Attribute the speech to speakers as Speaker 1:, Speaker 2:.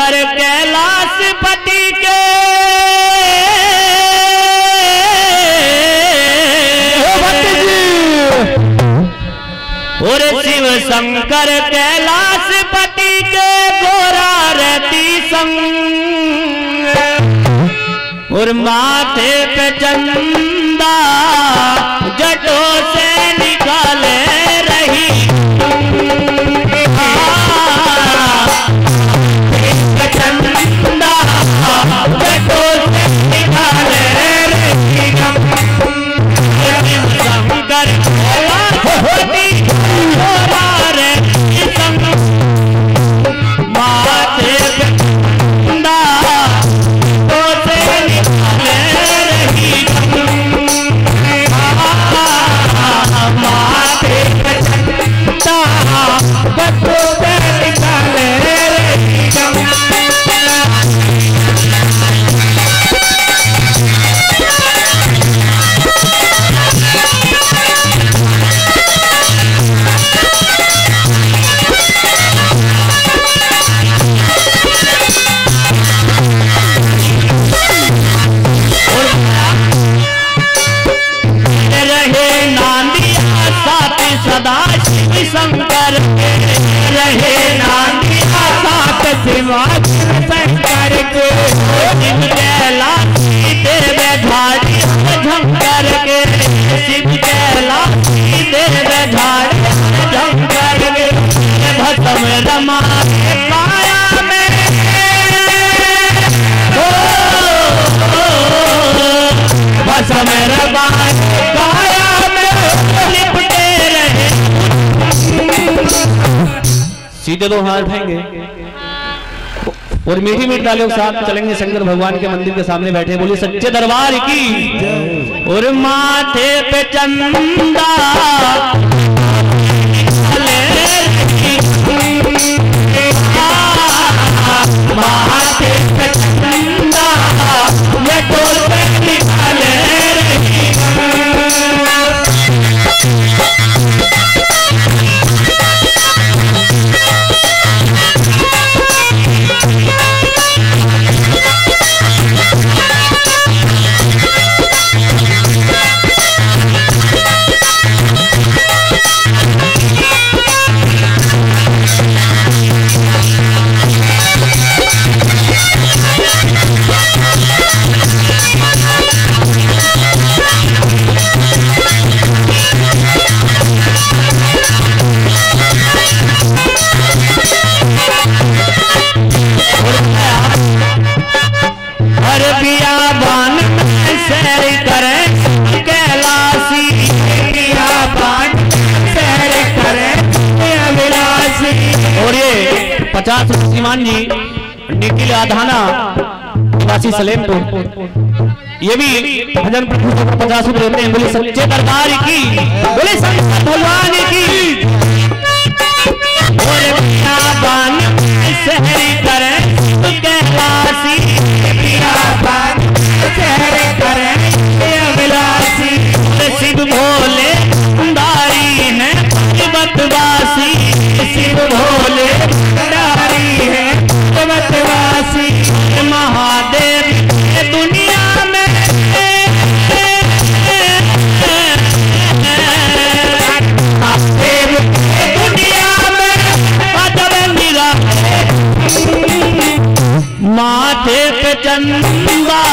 Speaker 1: शंकर कैलाश पति के। और शिव शंकर कैलाश पति के गोरा रहती संग। और माथे पे चंदा जटों से शंकर के
Speaker 2: सीधे दो हाथ उठाएँगे और मीठी मीठ डाले साथ चलेंगे शंकर भगवान के मंदिर के सामने बैठे। बोले सच्चे दरबार की।
Speaker 1: और माथे पे चंदा
Speaker 2: पचास श्रीमान जी निखिल आधाना, निवासी सलेमपुर। ये भी भजन प्रभु पचास रुपए देते हैं। बोले, सच्चे दरबार की, बोले शंकर भगवान की।
Speaker 1: सैर करें अभिलाषी। शिव भोले दारी है शिव भोले पे